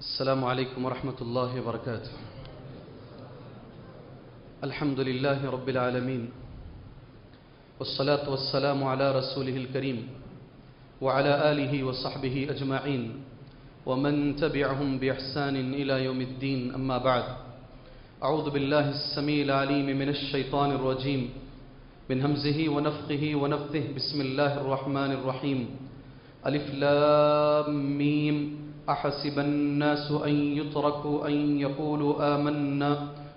السلام عليكم ورحمة الله وبركاته. الحمد لله رب العالمين والصلاة والسلام على رسوله الكريم وعلى آله وصحبه أجمعين ومن تبعهم بإحسان إلى يوم الدين أما بعد. أعوذ بالله السميع العليم من الشيطان الرجيم من همزه ونفخه ونفثه. بسم الله الرحمن الرحيم. ألف لام ميم. أحسب الناس أن يتركوا أن يقولوا آمنا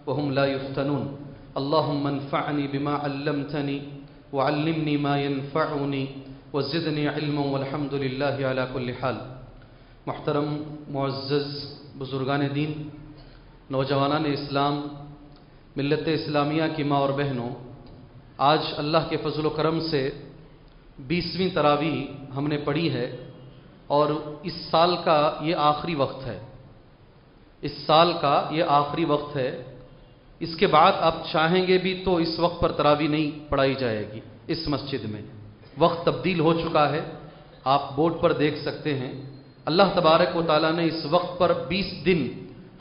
وهم لا يفتنون. اللهم انفعني بما علمتني وعلمني ما ينفعني وزدني علما والحمد لله على كل حال. محترم، معزز، بزرگان دین، نوجوانان اسلام، ملت اسلامیہ کی ماں اور بہنوں، آج اللہ کے فضل و کرم سے بیسویں تراوی ہم نے پڑھی ہے۔ اور اس سال کا یہ آخری وقت ہے۔ اس سال کا یہ آخری وقت ہے۔ اس کے بعد آپ چاہیں گے بھی تو اس وقت پر تراوی نہیں پڑھائی جائے گی۔ اس مسجد میں وقت تبدیل ہو چکا ہے۔ آپ بورڈ پر دیکھ سکتے ہیں۔ اللہ تبارک و تعالیٰ نے اس وقت پر بیس دن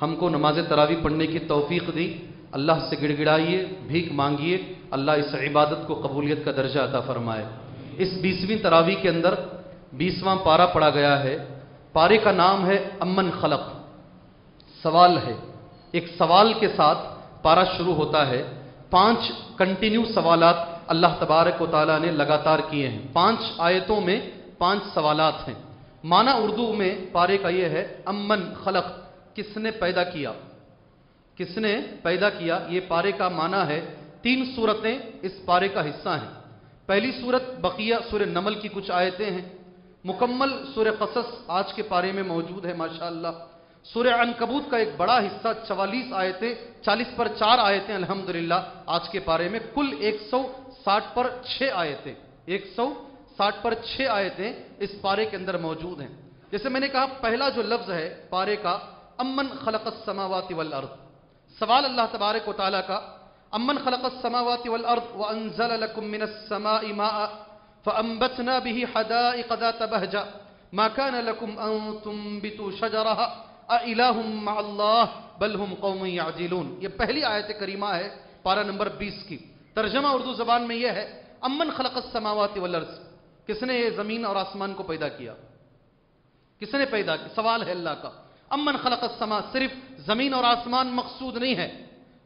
ہم کو نماز تراوی پڑھنے کی توفیق دی۔ اللہ سے گڑ گڑائیے بھیک مانگیے۔ اللہ اس عبادت کو قبولیت کا درجہ عطا فرمائے۔ اس بیسویں تراوی کے اندر بیسواں پارا پڑا گیا ہے۔ پارے کا نام ہے امن خلق۔ سوال ہے۔ ایک سوال کے ساتھ پارا شروع ہوتا ہے۔ پانچ کنٹینیو سوالات اللہ تبارک و تعالیٰ نے لگاتار کیے ہیں۔ پانچ آیتوں میں پانچ سوالات ہیں۔ معنی اردو میں پارے کا یہ ہے، امن خلق، کس نے پیدا کیا؟ کس نے پیدا کیا؟ یہ پارے کا معنی ہے۔ تین صورتیں اس پارے کا حصہ ہیں۔ پہلی صورت بقیہ سورہ نمل کی کچھ آیتیں ہیں۔ مکمل سورہ قصص آج کے پارے میں موجود ہے، ماشاءاللہ۔ سورہ عنکبوت کا ایک بڑا حصہ، چوالیس آیتیں، چالیس پر چار آیتیں، الحمدللہ۔ آج کے پارے میں کل ایک سو ساٹھ پر چھ آیتیں۔ ایک سو ساٹھ پر چھ آیتیں اس پارے کے اندر موجود ہیں۔ جیسے میں نے کہا، پہلا جو لفظ ہے پارے کا، امن خلق السماوات والارض۔ سوال اللہ تبارک و تعالیٰ کا، امن خلق السماوات والارض وانزل لكم من السماء ماء۔ فانبتنا به حدائق ذات بهجة. ما كان لكم ان تنبتوا شجرها؟ اله مع الله؟ بل هم قوم يعدلون یہ پہلی آیت کریمہ ہے، پارہ نمبر 20 کی. ترجمہ اردو زبان میں یہ ہے، امن خلق السماوات والارض. کس نے یہ زمین اور آسمان کو پیدا کیا؟ کس نے پیدا کیا؟ سوال ہے اللہ کا. امن خلق السما صرف زمین اور آسمان مقصود نہیں ہے.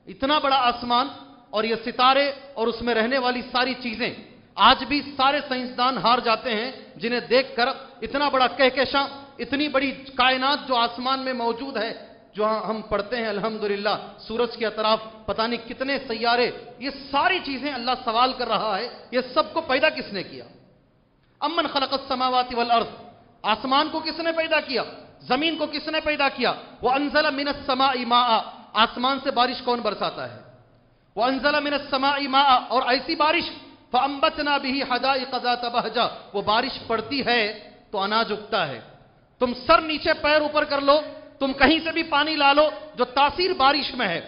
اتنا بڑا آسمان اور یہ ستارے اور اس میں رہنے والی ساری چیزیں آج بھی سارے سائنسدان ہار جاتے ہیں جنہیں دیکھ کر اتنا بڑا کہکشاں، اتنی بڑی کائنات جو آسمان میں موجود ہے، جو ہم پڑھتے ہیں، الحمدللہ، سورج کے اطراف، پتہ نہیں کتنے سیارے، یہ ساری چیزیں اللہ سوال کر رہا ہے، یہ سب کو پیدا کس نے کیا؟ امن خلق السماوات والارض، آسمان کو کس نے پیدا کیا؟ زمین کو کس نے پیدا کیا؟ وہ انزل من السماء ماء، آسمان سے بارش کون برساتا ہے؟ وہ انزل من السماء ماء، اور ایسی بارش فانبتنا به حدائق ذات بهجہ وہ بارش پڑتی ہے تو اناج اگتا ہے۔ تم سر نیچے پیر اوپر کر لو، تم کہیں سے بھی پانی لا لو جو تاثیر بارش میں ہے،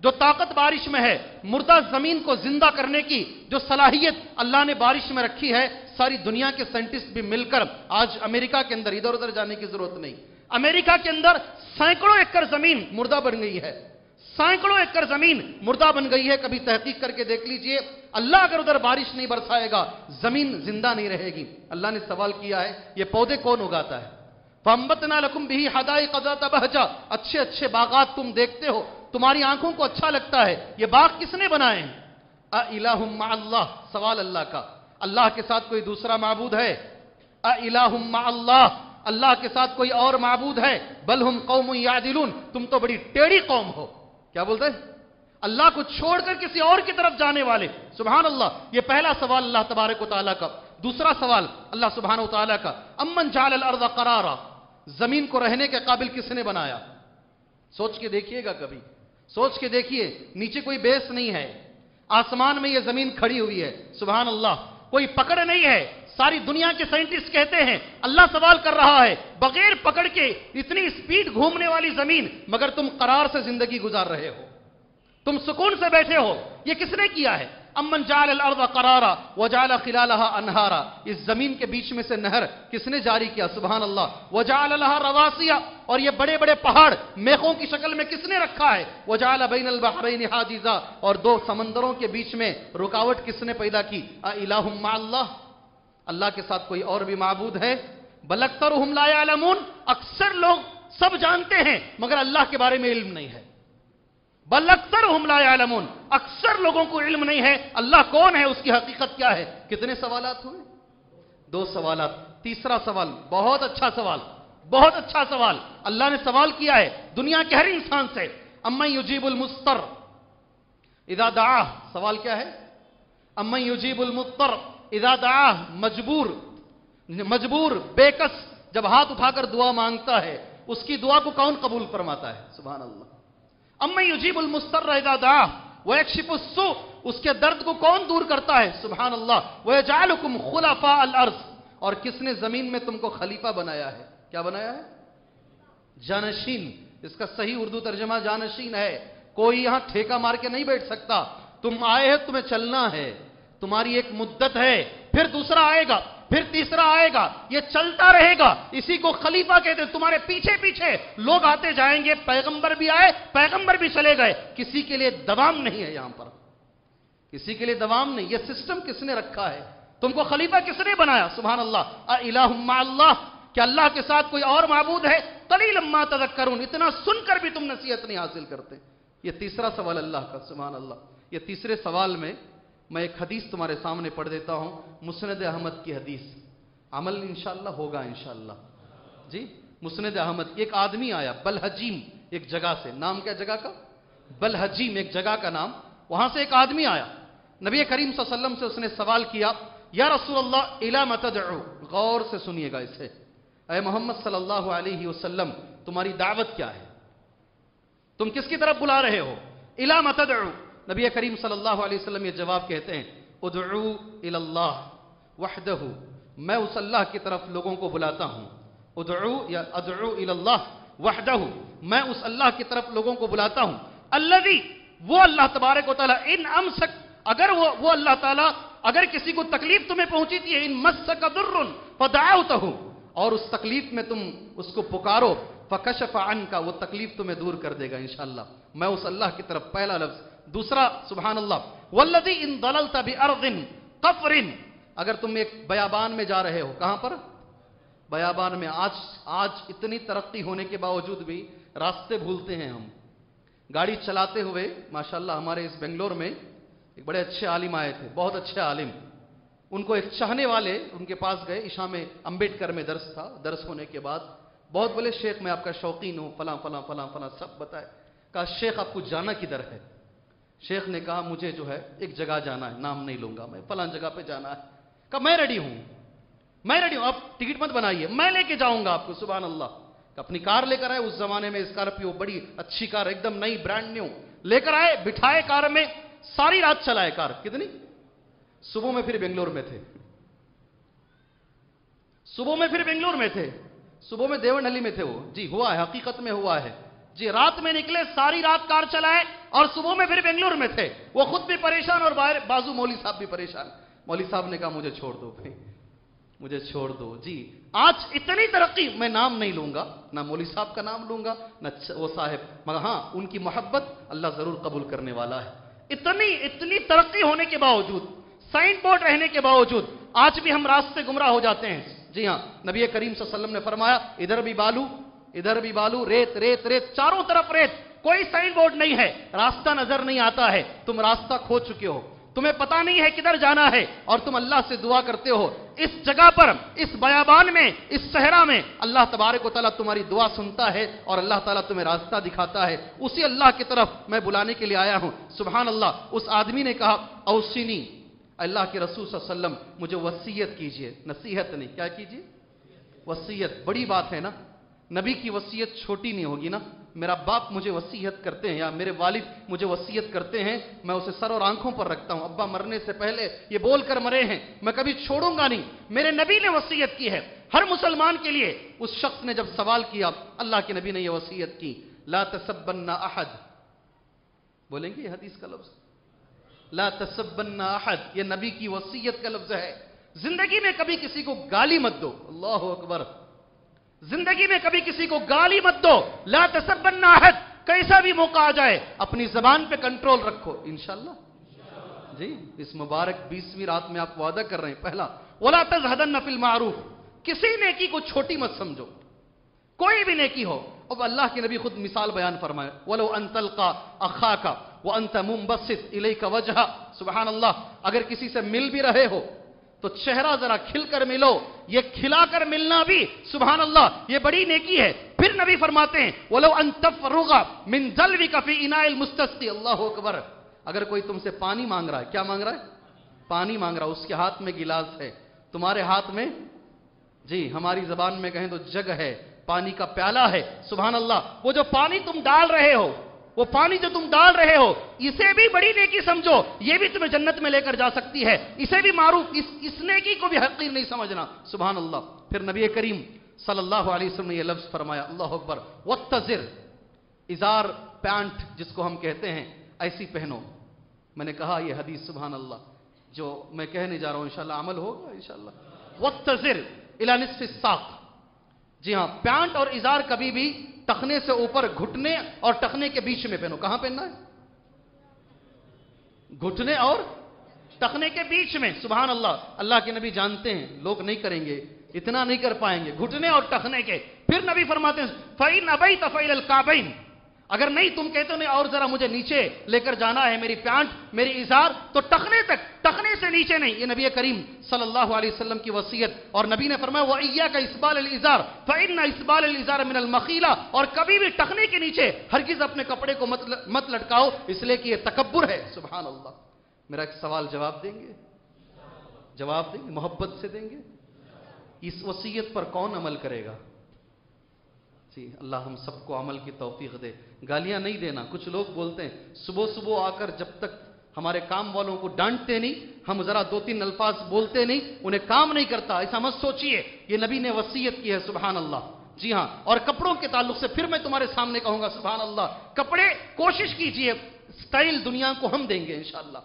جو طاقت بارش میں ہے۔ مردہ زمین کو زندہ کرنے کی جو صلاحیت اللہ نے بارش میں رکھی ہے، ساری دنیا کے سائنٹسٹ بھی مل کر آج امریکہ کے اندر ادھر ادھر جانے کی ضرورت نہیں۔ امریکہ کے اندر سینکڑوں ایکڑ زمین مردہ بن گئی ہے۔ سینکڑوں ایکڑ زمین مردہ بن گئی ہے، کبھی تحقیق کر کے دیکھ لیجیے۔ اللہ اگر ادھر بارش نہیں برسائے گا، زمین زندہ نہیں رہے گی۔ اللہ نے سوال کیا ہے، یہ پودے کون اگاتا ہے؟ فَأَنبَتْنَا لَكُمْ بِهِ حَدَائِقَ ذَاتَ بَهْجَةٍ۔ اچھے اچھے باغات تم دیکھتے ہو، تمہاری آنکھوں کو اچھا لگتا ہے۔ یہ باغ کس نے بنائے ہیں؟ اِلَٰهٌ مَعَ اللَّهِ؟ سوال اللہ کا۔ اللہ کے ساتھ کوئی دوسرا معبود ہے؟ اِلَٰهٌ مَعَ اللَّهِ؟ اللہ کے ساتھ کوئی اور معبود ہے؟ بل ہم قوم یعدلون تم تو بڑی ٹیڑی قوم ہو۔ کیا بولتے ہیں اللہ کو چھوڑ کر کسی اور کی طرف جانے والے۔ سبحان اللہ، یہ پہلا سوال اللہ تبارک و تعالیٰ کا۔ دوسرا سوال اللہ سبحانہ و تعالیٰ کا۔ امن جعل الارض قرارا، زمین کو رہنے کے قابل کس نے بنایا؟ سوچ کے دیکھیے گا کبھی۔ سوچ کے دیکھیے، نیچے کوئی بیس نہیں ہے۔ آسمان میں یہ زمین کھڑی ہوئی ہے۔ سبحان اللہ، کوئی پکڑ نہیں ہے۔ ساری دنیا کے سائنٹسٹ کہتے ہیں، اللہ سوال کر رہا ہے، بغیر پکڑ کے اتنی سپیڈ گھومنے والی زمین، مگر تم قرار سے زندگی گزار رہے ہو۔ تم سکون سے بیٹھے ہو۔ یہ کس نے کیا ہے؟ امن جعل الارض قرارا وجعل خلالها انہارا۔ اس زمین کے بیچ میں سے نہر کس نے جاری کیا؟ سبحان اللہ۔ وجعل لها رواسیا اور یہ بڑے بڑے پہاڑ میخوں کی شکل میں کس نے رکھا ہے؟ وجعل بین البحرین حاجزا۔ اور دو سمندروں کے بیچ میں رکاوٹ کس نے پیدا کی؟ مع اللہ۔ اللہ کے ساتھ کوئی اور بھی معبود ہے؟ بل اکثرهم لا يعلمون اکثر لوگ سب جانتے ہیں، مگر اللہ کے بارے میں علم نہیں ہے۔ بل اکثرهم لا يعلمون اکثر لوگوں کو علم نہیں ہے۔ اللہ کون ہے؟ اس کی حقیقت کیا ہے؟ کتنے سوالات ہوئے؟ دو سوالات۔ تیسرا سوال، بہت اچھا سوال، بہت اچھا سوال۔ اللہ نے سوال کیا ہے دنیا کے ہر انسان سے۔ اما یجیب المستر اذا دعا سوال کیا ہے؟ اما یجیب المستر اذا دعا، مجبور مجبور، بےکس، جب ہاتھ اٹھا کر دعا مانگتا ہے، اس کی دعا کو کون قبول فرماتا ہے؟ سبحان اللہ۔ اما یجیب المستر اذا دعا، ویکشف السوء، اس کے درد کو کون دور کرتا ہے؟ سبحان اللہ۔ ویجعلکم خلفاء الارض، اور کس نے زمین میں تم کو خلیفہ بنایا ہے؟ کیا بنایا ہے؟ جانشین۔ اس کا صحیح اردو ترجمہ جانشین ہے۔ کوئی یہاں ٹھیکہ مار کے نہیں بیٹھ سکتا۔ تم آئے ہیں، تمہیں چلنا ہے۔ تمہاری ایک مدت ہے، پھر دوسرا آئے گا، پھر تیسرا آئے گا، یہ چلتا رہے گا۔ اسی کو خلیفہ کہتے ہیں، تمہارے پیچھے پیچھے۔ لوگ آتے جائیں گے، پیغمبر بھی آئے، پیغمبر بھی چلے گئے۔ کسی کے لیے دوام نہیں ہے یہاں پر۔ کسی کے لیے دوام نہیں، یہ سسٹم کس نے رکھا ہے؟ تم کو خلیفہ کس نے بنایا؟ سبحان اللہ الہ اللہ کہ اللہ کے ساتھ کوئی اور معبود ہے؟ قلیل ما تذکرون۔ اتنا سن کر بھی تم نصیحت نہیں حاصل کرتے۔ یہ تیسرا سوال اللہ کا سبحان اللہ یہ تیسرے سوال میں میں ایک حدیث تمہارے سامنے پڑھ دیتا ہوں، مسند احمد کی حدیث۔ عمل انشاءاللہ ہوگا انشاءاللہ۔ جی مسند احمد، ایک آدمی آیا بلحجیم ایک جگہ سے۔ نام کیا جگہ کا؟ بلحجیم ایک جگہ کا نام۔ وہاں سے ایک آدمی آیا۔ نبی کریم صلی اللہ علیہ وسلم سے اس نے سوال کیا، یا رسول اللہ الا متدعو غور سے سنیے گا اسے۔ اے محمد صلی اللہ علیہ وسلم، تمہاری دعوت کیا ہے؟ تم کس کی طرف بلا رہے ہو؟ الا متدعو نبی کریم صلی اللہ علیہ وسلم یہ جواب کہتے ہیں، ادعو اللہ وحدہ. میں اس اللہ کی طرف لوگوں کو بلاتا ہوں۔ ادعو یا ادعو اللہ وحدہ، میں اس اللہ کی طرف لوگوں کو بلاتا ہوں۔ اللہ وہ اللہ تبارک و تعالیٰ، ان امسک، اگر وہ وہ اللہ تعالیٰ، اگر کسی کو تکلیف تمہیں پہنچی تھی، ان مسک در فدعوتہ اور اس تکلیف میں تم اس کو پکارو، فکشف عن کا وہ تکلیف تمہیں دور کر دے گا انشاءاللہ۔ میں اس اللہ کی طرف پہلا لفظ دوسرا، سبحان اللہ، والذی ان ضللت بارض قفر اگر تم ایک بیابان میں جا رہے ہو، کہاں پر؟ بیابان میں۔ آج آج اتنی ترقی ہونے کے باوجود بھی راستے بھولتے ہیں ہم۔ گاڑی چلاتے ہوئے، ماشاءاللہ، ہمارے اس بنگلور میں ایک بڑے اچھے عالم آئے تھے، بہت اچھے عالم۔ ان کو ایک چاہنے والے ان کے پاس گئے، عشاء میں امبیڈکر میں درس تھا، درس ہونے کے بعد۔ بہت بولے، شیخ، میں آپ کا شوقین ہوں، فلاں فلاں فلاں فلاں، سب بتائے۔ کہا، شیخ، آپ کو جانا کدھر ہے؟ شیخ نے کہا، مجھے جو ہے ایک جگہ جانا ہے، نام نہیں لوں گا میں، فلاں جگہ پہ جانا ہے۔ کہا، میں ریڈی ہوں۔ میں ریڈی ہوں۔ آپ ٹکٹ مت بنائیے۔ میں لے کے جاؤں گا آپ کو، سبحان اللہ۔ اپنی کار لے کر آئے۔ اس زمانے میں اسکارپیو بڑی اچھی کار، ایک دم نئی برانڈ نیو لے کر آئے، بٹھائے کار میں، ساری رات چلائے کار۔ کتنی؟ صبح میں پھر بنگلور میں تھے۔ صبح میں پھر بنگلور میں تھے۔ صبح میں دیون ڈلی میں تھے وہ۔ جی ہوا ہے، حقیقت میں ہوا ہے۔ جی رات میں نکلے، ساری رات کار چلائے اور صبح میں پھر بنگلور میں تھے۔ وہ خود بھی پریشان اور باہر بازو مولوی صاحب بھی پریشان۔ مولوی صاحب نے کہا، مجھے چھوڑ دو بھائی، مجھے چھوڑ دو۔ جی آج اتنی ترقی، میں نام نہیں لوں گا، نہ مولوی صاحب کا نام لوں گا، نہ وہ صاحب۔ مگر ہاں ان کی محبت اللہ ضرور قبول کرنے والا ہے۔ اتنی اتنی ترقی ہونے کے باوجود، سائن بورڈ رہنے کے باوجود، آج بھی ہم راستے گمراہ ہو جاتے ہیں۔ جی ہاں نبی کریم صلی اللہ علیہ وسلم نے فرمایا، ادھر بھی بالو ادھر بھی بالو، ریت ریت ریت، چاروں طرف ریت، کوئی سائن بورڈ نہیں ہے، راستہ نظر نہیں آتا ہے، تم راستہ کھو چکے ہو، تمہیں پتا نہیں ہے کدھر جانا ہے، اور تم اللہ سے دعا کرتے ہو، اس جگہ پر، اس بیابان میں، اس صحرا میں، اللہ تبارک و تعالیٰ تمہاری دعا سنتا ہے، اور اللہ تعالیٰ تمہیں راستہ دکھاتا ہے، اسی اللہ کی طرف میں بلانے کے لیے آیا ہوں۔ سبحان اللہ، اس آدمی نے کہا، اوسینی، اللہ کے رسول صلی اللہ علیہ وسلم، مجھے وسیعت کیجیے نصیحت نہیں، کیا کیجیے وسیعت بڑی بات ہے نا؟ نبی کی وسیعت چھوٹی نہیں ہوگی نا؟ میرا باپ مجھے وسیعت کرتے ہیں یا میرے والد مجھے وسیعت کرتے ہیں، میں اسے سر اور آنکھوں پر رکھتا ہوں۔ ابا مرنے سے پہلے یہ بول کر مرے ہیں، میں کبھی چھوڑوں گا نہیں۔ میرے نبی نے وسیعت کی ہے۔ ہر مسلمان کے لیے اس شخص نے جب سوال کیا، اللہ کے نبی نے یہ وسیعت کی۔ لا تسبن احد۔ بولیں گے یہ حدیث کا لفظ؟ لا تسبن احد۔ یہ نبی کی وصیت کا لفظ ہے۔ زندگی میں کبھی کسی کو گالی مت دو۔ اللہ اکبر۔ زندگی میں کبھی کسی کو گالی مت دو۔ لا تسبن احد کیسا بھی موقع آ جائے، اپنی زبان پہ کنٹرول رکھو۔ انشاءاللہ۔ جی اس مبارک بیسویں رات میں آپ وعدہ کر رہے ہیں۔ پہلا، ولا تزہدن فی المعروف۔ کسی نیکی کو چھوٹی مت سمجھو۔ کوئی بھی نیکی ہو۔ اب اللہ کے نبی خود مثال بیان فرمائے۔ ولو ان تلقا اخاکا وانت منبسط الیک وجہ سبحان اللہ، اگر کسی سے مل بھی رہے ہو تو چہرہ ذرا کھل کر ملو، یہ کھلا کر ملنا بھی، سبحان اللہ، یہ بڑی نیکی ہے۔ پھر نبی فرماتے ہیں، وَلَوْ أَن تَفْرُغَ مِن ذَلْوِكَ فِي إِنَاءِ الْمُسْتَسْقِ۔ اللہ اکبر، اگر کوئی تم سے پانی مانگ رہا ہے، کیا مانگ رہا ہے؟ پانی مانگ رہا ہے، اس کے ہاتھ میں گلاس ہے۔ تمہارے ہاتھ میں؟ جی ہماری زبان میں کہیں تو جگ ہے، پانی کا پیالہ ہے۔ سبحان اللہ، وہ جو پانی تم ڈال رہے ہو وہ پانی جو تم ڈال رہے ہو، اسے بھی بڑی نیکی سمجھو، یہ بھی تمہیں جنت میں لے کر جا سکتی ہے۔ اسے بھی معروف، اس اس نیکی کو بھی حقیر نہیں سمجھنا۔ سبحان اللہ۔ پھر نبی کریم صلی اللہ علیہ وسلم نے یہ لفظ فرمایا، اللہ اکبر۔ وتزر ازار پینٹ، جس کو ہم کہتے ہیں، ایسی پہنو۔ میں نے کہا یہ حدیث، سبحان اللہ، جو میں کہنے جا رہا ہوں، انشاءاللہ عمل ہوگا انشاءاللہ۔ وتزر الى نصف الساق۔ جی ہاں پینٹ اور ازار کبھی بھی ٹخنے سے اوپر گھٹنے اور ٹخنے کے بیچ میں پہنو۔ کہاں پہننا ہے؟ گھٹنے اور ٹخنے کے بیچ میں۔ سبحان اللہ۔ اللہ کے نبی جانتے ہیں۔ لوگ نہیں کریں گے۔ اتنا نہیں کر پائیں گے۔ گھٹنے اور ٹخنے کے۔ پھر نبی فرماتے ہیں، فَإِنْ أَبَيْتَ فَإِلَى الْكَعْبَيْنِ۔ اگر نہیں تم کہتے ہو، نہیں، اور ذرا مجھے نیچے لے کر جانا ہے میری پینٹ میری اظہار، تو ٹخنے تک، ٹخنے سے نیچے نہیں، یہ نبی کریم صلی اللہ علیہ وسلم کی وصیت۔ اور نبی نے فرمایا وہ کا اسبال الزار فن اسبال الزار من المخیلا اور کبھی بھی ٹخنے کے نیچے ہرگز اپنے کپڑے کو مت لٹکاؤ، اس لیے کہ یہ تکبر ہے۔ سبحان اللہ میرا ایک سوال جواب دیں گے؟ جواب دیں گے؟ محبت سے دیں گے؟ اس وصیت پر کون عمل کرے گا؟ جی اللہ ہم سب کو عمل کی توفیق دے۔ گالیاں نہیں دینا۔ کچھ لوگ بولتے ہیں، صبح صبح آ کر جب تک ہمارے کام والوں کو ڈانٹتے نہیں، ہم ذرا دو تین الفاظ بولتے نہیں، انہیں کام نہیں کرتا، ایسا مت سوچیے یہ نبی نے وسیعت کی ہے سبحان اللہ جی ہاں۔ اور کپڑوں کے تعلق سے پھر میں تمہارے سامنے کہوں گا سبحان اللہ کپڑے کوشش کیجیے، سٹائل دنیا کو ہم دیں گے، انشاءاللہ۔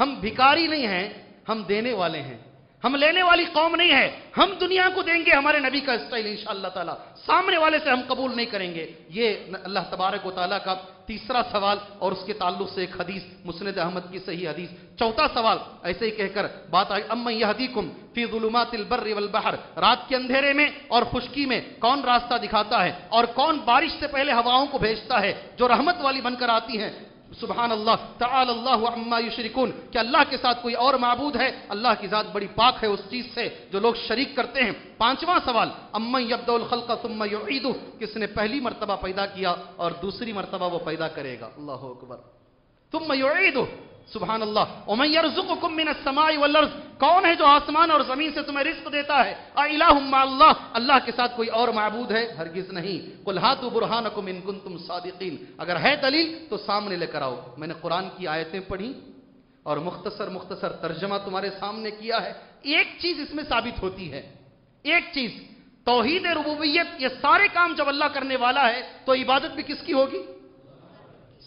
ہم بھکاری نہیں ہیں، ہم دینے والے ہیں۔ ہم لینے والی قوم نہیں ہے۔ ہم دنیا کو دیں گے، ہمارے نبی کا اسٹائل انشاءاللہ تعالی۔ سامنے والے سے ہم قبول نہیں کریں گے۔ یہ اللہ تبارک و تعالیٰ کا تیسرا سوال اور اس کے تعلق سے ایک حدیث، مسند احمد کی صحیح حدیث۔ چوتھا سوال، ایسے ہی کہہ کر بات آئی ام یہدیکم فی ظلمات البر والبحر۔ رات کے اندھیرے میں اور خشکی میں کون راستہ دکھاتا ہے؟ اور کون بارش سے پہلے ہواؤں کو بھیجتا ہے؟ جو رحمت والی بن کر آتی ہیں۔ سبحان اللہ تعال اللہ عما یشرکون، کہ اللہ کے ساتھ کوئی اور معبود ہے، اللہ کی ذات بڑی پاک ہے اس چیز سے جو لوگ شریک کرتے ہیں۔ پانچواں سوال، امن یبد الخلق ثم یعیدہ کس نے پہلی مرتبہ پیدا کیا اور دوسری مرتبہ وہ پیدا کرے گا؟ اللہ اکبر۔ ثم یعیدہ سبحان اللہ. ومن يرزقكم من السماء والارض کون ہے جو آسمان اور زمین سے تمہیں رزق دیتا ہے؟ الہ اللہ اللہ کے ساتھ کوئی اور معبود ہے؟ ہرگز نہیں. قل هاتوا برهانكم ان كنتم صادقین. اگر ہے دلیل، تو سامنے لے کر آؤ. میں نے قرآن کی آیتیں پڑھی اور مختصر مختصر ترجمہ تمہارے سامنے کیا ہے۔ ایک چیز اس میں ثابت ہوتی ہے۔ ایک چیز، توحید ربوبیت، یہ سارے کام جب اللہ کرنے والا ہے، تو عبادت بھی کس کی ہوگی؟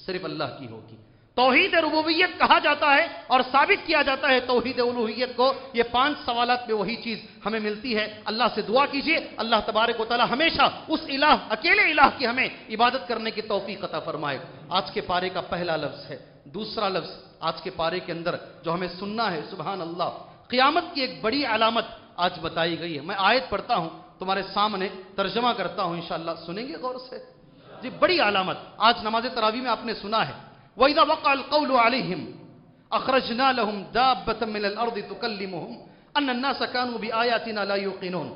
صرف اللہ کی ہوگی۔ توحید ربوبیت کہا جاتا ہے اور ثابت کیا جاتا ہے توحید الوحیت کو۔ یہ پانچ سوالات میں وہی چیز ہمیں ملتی ہے۔ اللہ سے دعا کیجیے۔ اللہ تبارک و تعالی ہمیشہ اس الہ، اکیلے الہ کی ہمیں عبادت کرنے کی توفیق عطا فرمائے۔ آج کے پارے کا پہلا لفظ ہے۔ دوسرا لفظ آج کے پارے کے اندر جو ہمیں سننا ہے، سبحان اللہ۔ قیامت کی ایک بڑی علامت آج بتائی گئی ہے۔ میں آیت پڑھتا ہوں، تمہارے سامنے ترجمہ کرتا ہوں، انشاءاللہ۔ سنیں گے غور سے؟ جی بڑی علامت۔ آج نماز تراوی میں آپ نے سنا ہے۔ وَإِذَا وَقَعَ الْقَوْلُ عَلَيْهِمْ أَخْرَجْنَا لَهُمْ دَابَّةً مِنَ الْأَرْضِ تُكَلِّمُهُمْ أَنَّ النَّاسَ كَانُوا بِآيَاتِنَا لَا يُوقِنُونَ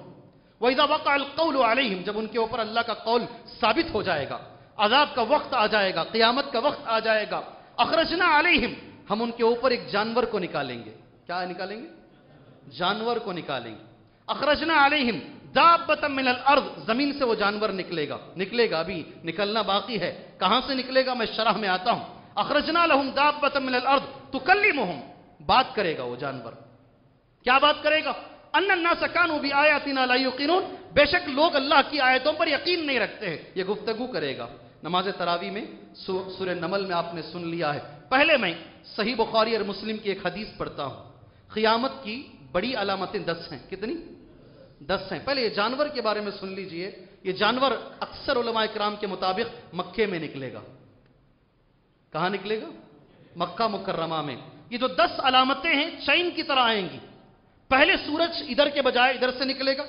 وَإِذَا وَقَعَ الْقَوْلُ عَلَيْهِمْ جب ان کے اوپر اللہ کا قول ثابت ہو جائے گا، عذاب کا وقت آ جائے گا، قیامت کا وقت آ جائے گا اخرجنا علیہم ہم ان کے اوپر ایک جانور کو نکالیں گے۔ کیا نکالیں گے؟ جانور کو نکالیں گے۔ اخرجنا علیہم دابتا من الارض زمین سے وہ جانور نکلے گا۔ نکلے گا، ابھی نکلنا باقی ہے۔ کہاں سے نکلے گا؟ میں شرح میں آتا ہوں۔ اخرجنا لهم دابة من الارض، تكلمهم۔ بات کرے گا وہ جانور۔ کیا بات کرے گا؟ ان الناس كانوا بآياتنا لا يقينون بے شک لوگ اللہ کی آیتوں پر یقین نہیں رکھتے ہیں۔ یہ گفتگو کرے گا۔ نماز تراوی میں سورہ نمل میں آپ نے سن لیا ہے۔ پہلے میں صحیح بخاری اور مسلم کی ایک حدیث پڑھتا ہوں۔ قیامت کی بڑی علامتیں دس ہیں۔ کتنی؟ دس ہیں۔ پہلے یہ جانور کے بارے میں سن لیجیے۔ یہ جانور اکثر علماء کرام کے مطابق مکے میں نکلے گا۔ کہاں نکلے گا؟ مکہ مکرمہ میں۔ یہ جو دس علامتیں ہیں، چین کی طرح آئیں گی۔ پہلے سورج ادھر کے بجائے ادھر سے نکلے گا،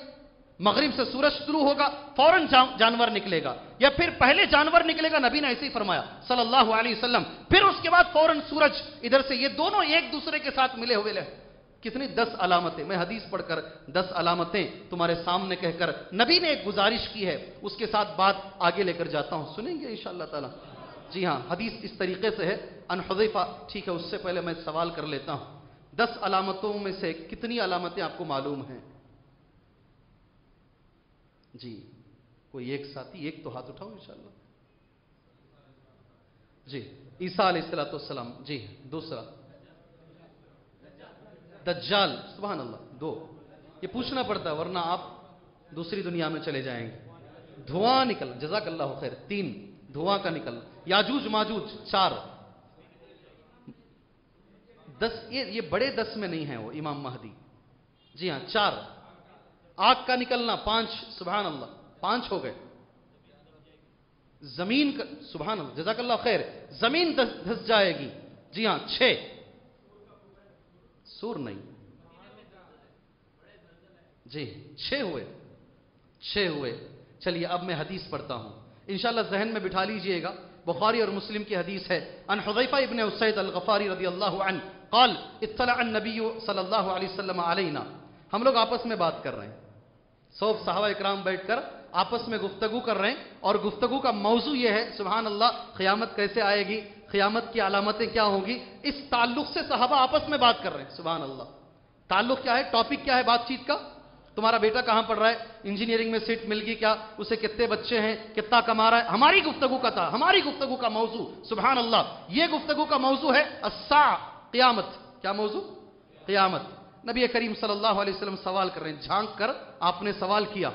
مغرب سے سورج شروع ہوگا، فوراً جانور نکلے گا۔ یا پھر پہلے جانور نکلے گا، نبی نے ایسے ہی فرمایا، صلی اللہ علیہ وسلم۔ پھر اس کے بعد فوراً سورج ادھر سے، یہ دونوں ایک دوسرے کے ساتھ ملے ہوئے لے کتنی دس علامتیں، میں حدیث پڑھ کر دس علامتیں تمہارے سامنے کہہ کر نبی نے ایک گزارش کی ہے۔ اس کے ساتھ بات آگے لے کر جاتا ہوں۔ سنیں گے انشاءاللہ تعالی۔ جی ہاں حدیث اس طریقے سے ہے۔ ان حضیفہ ٹھیک ہے، اس سے پہلے میں سوال کر لیتا ہوں۔ دس علامتوں میں سے کتنی علامتیں آپ کو معلوم ہیں؟ جی کوئی ایک ساتھی، ایک تو ہاتھ اٹھاؤ انشاءاللہ۔ جی عیسیٰ علیہ السلام والسلام جی دوسرا۔ دجال، سبحان اللہ، دو۔ یہ پوچھنا پڑتا ہے، ورنہ آپ دوسری دنیا میں چلے جائیں گے۔ دھواں نکل، جزاک اللہ خیر، تین۔ دھواں کا نکل۔ یاجوج ماجوج، چار۔ دس، یہ بڑے دس میں نہیں ہیں وہ، امام مہدی۔ جی ہاں چار۔ آگ کا نکلنا، پانچ۔ سبحان اللہ، پانچ ہو گئے۔ زمین کا، سبحان اللہ، جزاک اللہ خیر، زمین دھس جائے گی۔ جی ہاں چھ۔ سور نہیں۔ جی چھ ہوئے۔ چھ ہوئے۔ چلیے، اب میں حدیث پڑھتا ہوں۔ انشاءاللہ ذہن میں بٹھا لیجیے گا۔ بخاری اور مسلم کی حدیث ہے۔ ان حضیفہ ابن اسید الغفاری رضی اللہ عنہ قال، اطلع النبی صلی اللہ علیہ وسلم علینا۔ ہم لوگ آپس میں بات کر رہے ہیں۔ سو صحابہ اکرام بیٹھ کر آپس میں گفتگو کر رہے ہیں اور گفتگو کا موضوع یہ ہے سبحان اللہ قیامت کیسے آئے گی؟ قیامت کی علامتیں کیا ہوں گی؟ اس تعلق سے صحابہ آپس میں بات کر رہے ہیں سبحان اللہ تعلق کیا ہے؟ ٹاپک کیا ہے بات چیت کا؟ تمہارا بیٹا کہاں پڑھ رہا ہے؟ انجینئرنگ میں سیٹ مل گئی کیا؟ اسے کتنے بچے ہیں؟ کتنا کما رہا ہے؟ ہماری گفتگو کا تھا، ہماری گفتگو کا موضوع سبحان اللہ یہ گفتگو کا موضوع ہے السا قیامت۔ کیا موضوع؟ قیامت۔ نبی کریم صلی اللہ علیہ وسلم سوال کر رہے ہیں، جھانک کر آپ نے سوال کیا۔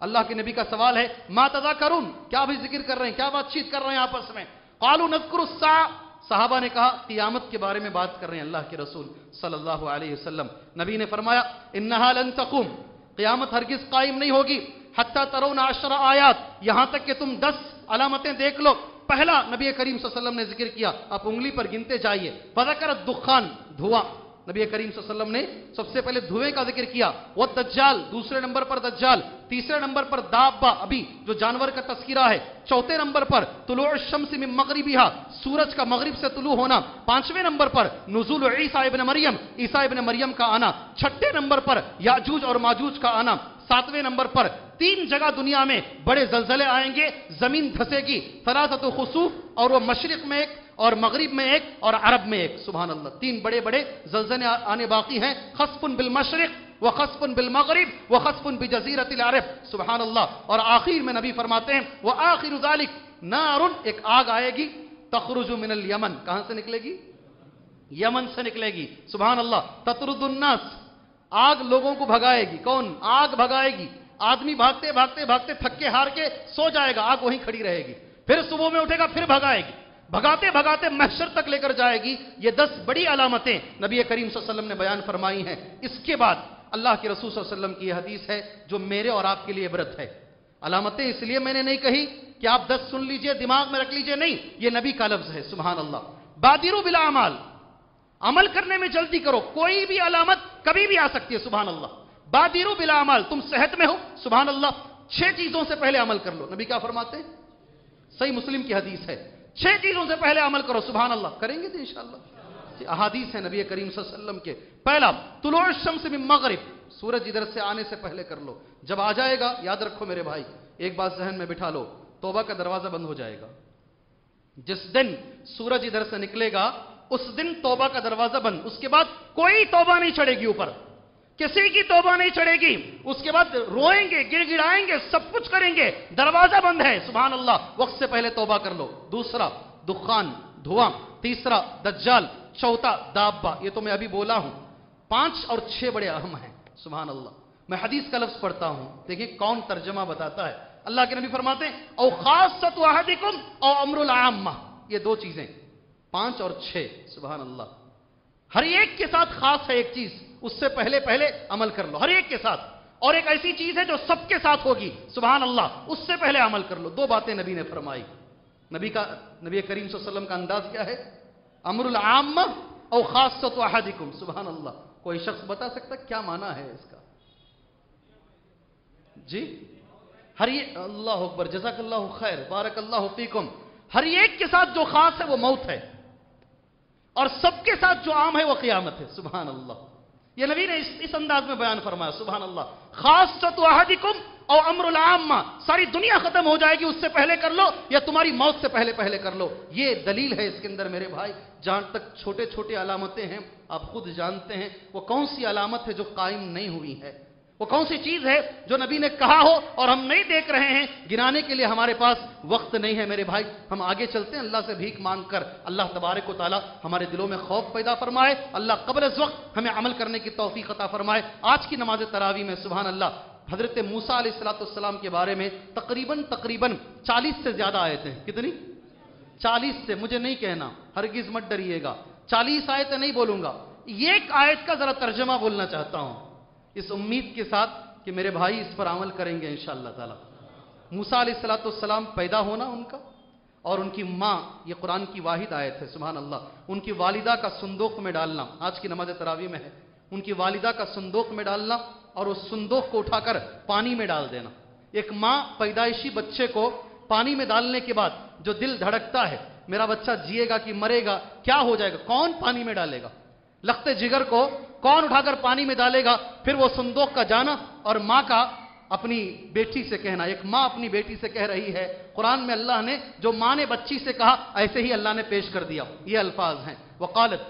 اللہ کے نبی کا سوال ہے، ما تدا کرون کیا بھی ذکر کر رہے ہیں؟ کیا بات چیت کر رہے ہیں آپس میں؟ قالو نذکر السا صحابہ نے کہا، قیامت کے بارے میں بات کر رہے ہیں اللہ کے رسول صلی اللہ علیہ وسلم۔ نبی نے فرمایا، انہا لن تقوم۔ قیامت ہرگز قائم نہیں ہوگی۔ حتی ترون عشر آیات۔ یہاں تک کہ تم دس علامتیں دیکھ لو۔ پہلا نبی کریم صلی اللہ علیہ وسلم نے ذکر کیا، آپ انگلی پر گنتے جائیے۔ بذکر الدخان، دھواں۔ نبی کریم صلی اللہ علیہ وسلم نے سب سے پہلے دھوئے کا ذکر کیا، وہ دجال، دوسرے نمبر پر دجال، تیسرے نمبر پر دابا ابھی جو جانور کا تذکرہ ہے، چوتھے نمبر پر طلوع الشمس من مغربیہ سورج کا مغرب سے طلوع ہونا، پانچویں نمبر پر نزول عیسیٰ ابن مریم، عیسیٰ ابن مریم کا آنا، چھٹے نمبر پر یاجوج اور ماجوج کا آنا، ساتویں نمبر پر تین جگہ دنیا میں بڑے زلزلے آئیں گے، زمین دھسے گی فراست و خصوف اور وہ مشرق میں ایک اور مغرب میں ایک اور عرب میں ایک، سبحان اللہ۔ تین بڑے بڑے زلزلے آنے باقی ہیں۔ خصف بالمشرق و بالمغرب و بجزیرت العرب۔ سبحان اللہ۔ اور آخر میں نبی فرماتے ہیں وہ آخر ذالک نار، ایک آگ آئے گی، تخرج من الیمن۔ کہاں سے نکلے گی؟ یمن سے نکلے گی۔ سبحان اللہ۔ تطرد الناس۔ آگ لوگوں کو بھگائے گی۔ کون؟ آگ بھگائے گی۔ آدمی بھاگتے بھاگتے بھاگتے تھکے ہار کے سو جائے گا، آگ وہیں کھڑی رہے گی۔ پھر صبح میں اٹھے گا، پھر بھگائے گی۔ بھگاتے بھگاتے محشر تک لے کر جائے گی۔ یہ دس بڑی علامتیں نبی کریم صلی اللہ علیہ وسلم نے بیان فرمائی ہیں۔ اس کے بعد اللہ کے رسول صلی اللہ علیہ وسلم کی یہ حدیث ہے جو میرے اور آپ کے لیے عبرت ہے۔ علامتیں اس لیے میں نے نہیں کہی کہ آپ دس سن لیجیے، دماغ میں رکھ لیجیے۔ نہیں، یہ نبی کا لفظ ہے، سبحان اللہ۔ بادرو بلا عمال عمل کرنے میں جلدی کرو۔ کوئی بھی علامت کبھی بھی آ سکتی ہے، سبحان اللہ۔ بادرو بلا عمل، تم صحت میں ہو، سبحان اللہ۔ چھ چیزوں سے پہلے عمل کر لو۔ نبی کیا فرماتے ہیں؟ صحیح مسلم کی حدیث ہے۔ چھ چیزوں سے پہلے عمل کرو، سبحان اللہ۔ کریں گے انشاءاللہ۔ جی احادیث ہے نبی کریم صلی اللہ علیہ وسلم کے۔ پہلا، طلوع الشمس من مغرب۔ سورج ادھر سے آنے سے پہلے کر لو۔ جب آ جائے گا، یاد رکھو میرے بھائی، ایک بات ذہن میں بٹھا لو، توبہ کا دروازہ بند ہو جائے گا۔ جس دن سورج ادھر سے نکلے گا، اس دن توبہ کا دروازہ بند۔ اس کے بعد کوئی توبہ نہیں چڑھے گی اوپر۔ کسی کی توبہ نہیں چڑھے گی۔ اس کے بعد روئیں گے گر گڑائیں گے، سب کچھ کریں گے۔ دروازہ بند ہے، سبحان اللہ۔ وقت سے پہلے توبہ کر لو۔ دوسرا، دخان، دھواں۔ تیسرا، دجال۔ چوتھا دابا یہ تو میں ابھی بولا ہوں۔ پانچ اور چھ بڑے اہم ہیں۔ سبحان اللہ۔ میں حدیث کا لفظ پڑھتا ہوں۔ دیکھیں کون ترجمہ بتاتا ہے۔ اللہ کے نبی فرماتے ہیں، او خاصت واحدکم او امر العامہ. یہ دو چیزیں۔ پانچ اور چھ، سبحان اللہ۔ ہر ایک کے ساتھ خاص ہے ایک چیز۔ اس سے پہلے پہلے عمل کر لو، ہر ایک کے ساتھ۔ اور ایک ایسی چیز ہے جو سب کے ساتھ ہوگی۔ سبحان اللہ، اس سے پہلے عمل کر لو۔ دو باتیں نبی نے فرمائی۔ نبی کا، نبی کریم صلی اللہ علیہ وسلم کا انداز کیا ہے؟ امر العامہ او خاصت واحدکم سبحان اللہ۔ کوئی شخص بتا سکتا کیا معنی ہے اس کا؟ جی؟ ہر یہ، اللہ اکبر، جزاک اللہ خیر، بارک اللہ فیکم۔ ہر ایک کے ساتھ جو خاص ہے وہ موت ہے۔ اور سب کے ساتھ جو عام ہے وہ قیامت ہے۔ سبحان اللہ۔ یہ نبی نے اس, اس انداز میں بیان فرمایا سبحان اللہ۔ خاص احدکم او امر العامہ۔ ساری دنیا ختم ہو جائے گی اس سے پہلے کر لو یا تمہاری موت سے پہلے پہلے کر لو۔ یہ دلیل ہے اس کے اندر میرے بھائی۔ جہاں تک چھوٹے چھوٹے علامتیں ہیں آپ خود جانتے ہیں وہ کون سی علامت ہے جو قائم نہیں ہوئی ہے؟ وہ کون سی چیز ہے جو نبی نے کہا ہو اور ہم نہیں دیکھ رہے ہیں؟ گنانے کے لیے ہمارے پاس وقت نہیں ہے میرے بھائی، ہم آگے چلتے ہیں۔ اللہ سے بھیک مانگ کر اللہ تبارک و تعالی ہمارے دلوں میں خوف پیدا فرمائے۔ اللہ قبل از وقت ہمیں عمل کرنے کی توفیق عطا فرمائے۔ آج کی نماز تراوی میں سبحان اللہ حضرت موسا علیہ السلاۃ السلام کے بارے میں تقریباً تقریباً چالیس سے زیادہ آئے تھے کتنی؟ چالیس سے، مجھے نہیں کہنا، ہرگز مت ڈریے گا۔ چالیس آیتیں نہیں بولوں گا۔ ایک آیت کا ذرا ترجمہ بولنا چاہتا ہوں۔ اس امید کے ساتھ کہ میرے بھائی اس پر عمل کریں گے انشاءاللہ تعالی۔ موسا علیہ السلاۃ السلام پیدا ہونا ان کا اور ان کی ماں، یہ قرآن کی واحد آیت ہے سبحان اللہ ان کی والدہ کا صندوق میں ڈالنا، آج کی نماز تراوی میں ہے۔ ان کی والدہ کا صندوق میں ڈالنا اور اس صندوق کو اٹھا کر پانی میں ڈال دینا۔ ایک ماں پیدائشی بچے کو پانی میں ڈالنے کے بعد جو دل دھڑکتا ہے، میرا بچہ جیے گا کہ مرے گا، کیا ہو جائے گا؟ کون پانی میں ڈالے گا؟ لختے جگر کو کون اٹھا کر پانی میں ڈالے گا؟ پھر وہ صندوق کا جانا اور ماں کا اپنی بیٹی سے کہنا۔ ایک ماں اپنی بیٹی سے کہہ رہی ہے۔ قرآن میں اللہ نے جو ماں نے بچی سے کہا، ایسے ہی اللہ نے پیش کر دیا۔ یہ الفاظ ہیں۔ وقالت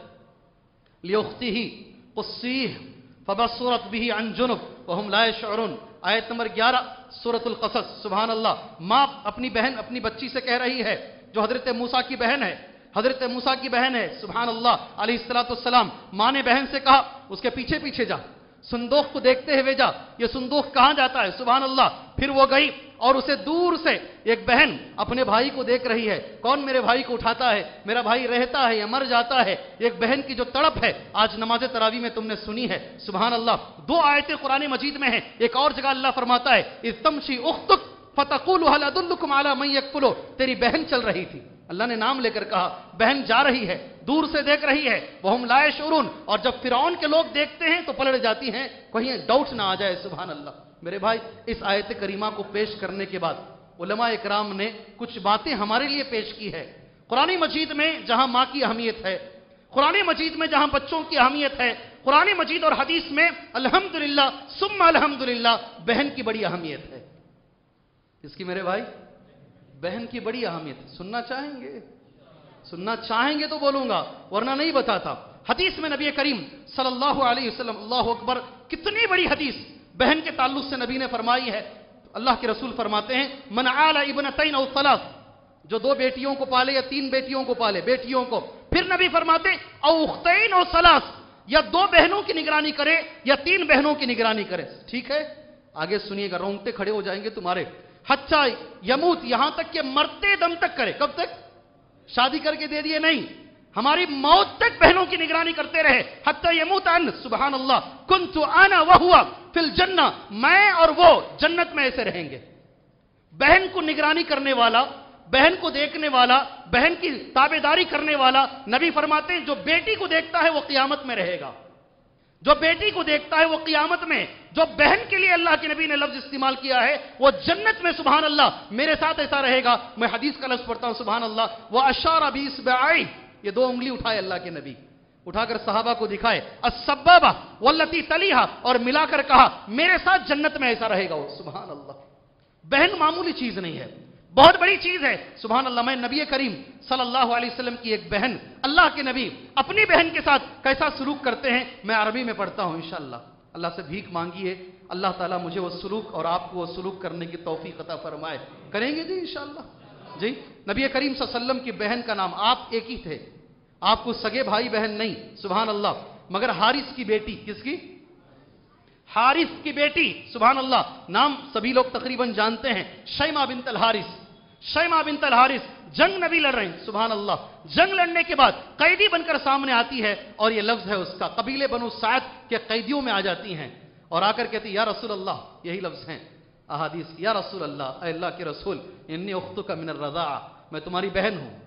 لیوختی ہی قصیح فبصورت بھی انجنب وہم لا شعرون آیت نمبر گیارہ سورت القصص۔ سبحان اللہ۔ ماں اپنی بہن اپنی بچی سے کہہ رہی ہے، جو حضرت موسیٰ کی بہن ہے۔ حضرت موسیٰ کی بہن ہے، سبحان اللہ، علیہ السلاۃ السلام ماں نے بہن سے کہا، اس کے پیچھے پیچھے جا، صندوق کو دیکھتے ہوئے جا، یہ صندوق کہاں جاتا ہے؟ سبحان اللہ، پھر وہ گئی اور اسے دور سے ایک بہن اپنے بھائی کو دیکھ رہی ہے، کون میرے بھائی کو اٹھاتا ہے؟ میرا بھائی رہتا ہے یا مر جاتا ہے؟ ایک بہن کی جو تڑپ ہے، آج نماز تراوی میں تم نے سنی ہے، سبحان اللہ، دو آیتیں قرآن مجید میں ہیں، ایک اور جگہ اللہ فرماتا ہے استمشی اختک فتقول تیری بہن چل رہی تھی۔ اللہ نے نام لے کر کہا، بہن جا رہی ہے، دور سے دیکھ رہی ہے وہ ہم لائے شورون اور جب فرعون کے لوگ دیکھتے ہیں تو پلٹ جاتی ہیں۔ کہیں ڈاؤٹ نہ آ جائے، سبحان اللہ۔ میرے بھائی، اس آیت کریمہ کو پیش کرنے کے بعد علماء اکرام نے کچھ باتیں ہمارے لیے پیش کی ہے قرآن مجید میں جہاں ماں کی اہمیت ہے، قرآن مجید میں جہاں بچوں کی اہمیت ہے، قرآن مجید اور حدیث میں الحمدللہ، ثم الحمدللہ بہن کی بڑی اہمیت ہے۔ اس کی میرے بھائی بہن کی بڑی اہمیت سننا چاہیں گے؟ سننا چاہیں گے تو بولوں گا، ورنہ نہیں بتاتا۔ حدیث میں نبی کریم صلی اللہ علیہ وسلم، اللہ اکبر، کتنی بڑی حدیث بہن کے تعلق سے نبی نے فرمائی ہے۔ اللہ کے رسول فرماتے ہیں، من آل ابنتین او ثلاث جو دو بیٹیوں کو پالے یا تین بیٹیوں کو پالے، بیٹیوں کو۔ پھر نبی فرماتے ہیں، او اختین او ثلاث یا دو بہنوں کی نگرانی کرے یا تین بہنوں کی نگرانی کرے۔ ٹھیک ہے؟ آگے سنیے گا رونگتے کھڑے ہو جائیں گے تمہارے۔ حتیٰ یموت یہاں تک کہ مرتے دم تک کرے۔ کب تک؟ شادی کر کے دے دیے نہیں۔ ہماری موت تک بہنوں کی نگرانی کرتے رہے۔ حتیٰ یموت ان سبحان اللہ کنت آنا وہ ہوا فل جنہ میں اور وہ جنت میں ایسے رہیں گے۔ بہن کو نگرانی کرنے والا، بہن کو دیکھنے والا، بہن کی تابے داری کرنے والا نبی فرماتے ہیں، جو بیٹی کو دیکھتا ہے، وہ قیامت میں رہے گا۔ جو بیٹی کو دیکھتا ہے وہ قیامت میں، جو بہن کے لیے اللہ کے نبی نے لفظ استعمال کیا ہے، وہ جنت میں سبحان اللہ میرے ساتھ ایسا رہے گا۔ میں حدیث کا لفظ پڑھتا ہوں، سبحان اللہ۔ وہ اشار بیس بے یہ دو انگلی اٹھائے اللہ کے نبی۔ اٹھا کر صحابہ کو دکھائے۔ اسبابہ واللتی تلیہا اور ملا کر کہا، میرے ساتھ جنت میں ایسا رہے گا۔ وہ سبحان اللہ۔ بہن معمولی چیز نہیں ہے۔ بہت بڑی چیز ہے۔ سبحان اللہ، میں نبی کریم صلی اللہ علیہ وسلم کی ایک بہن، اللہ کے نبی، اپنی بہن کے ساتھ کیسا سلوک کرتے ہیں، میں عربی میں پڑھتا ہوں انشاءاللہ۔ اللہ سے بھیک مانگیے اللہ تعالیٰ مجھے وہ سلوک اور آپ کو وہ سلوک کرنے کی توفیق عطا فرمائے۔ کریں گے جی انشاءاللہ۔ جی نبی کریم صلی اللہ علیہ وسلم کی بہن کا نام آپ ایک ہی تھے۔ آپ کو سگے بھائی بہن نہیں، سبحان اللہ۔ مگر حارث کی بیٹی، کس کی؟ حارث کی بیٹی، سبحان اللہ۔ نام سبھی لوگ تقریباً جانتے ہیں شیما بنت الحارث۔ شیما بنت الحارث، جنگ نبی لڑ رہے ہیں، سبحان اللہ۔ جنگ لڑنے کے بعد قیدی بن کر سامنے آتی ہے اور یہ لفظ ہے اس کا۔ قبیلے بنو سعد کے قیدیوں میں آ جاتی ہیں۔ اور آ کر کہتی یا رسول اللہ، یہی لفظ ہیں۔ احادیث، یا رسول اللہ، اے اللہ کے رسول، انی اختو کا من الرضا میں تمہاری بہن ہوں۔